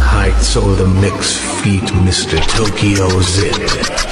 Heights of the mix feet, Mr. Tokyo Zip.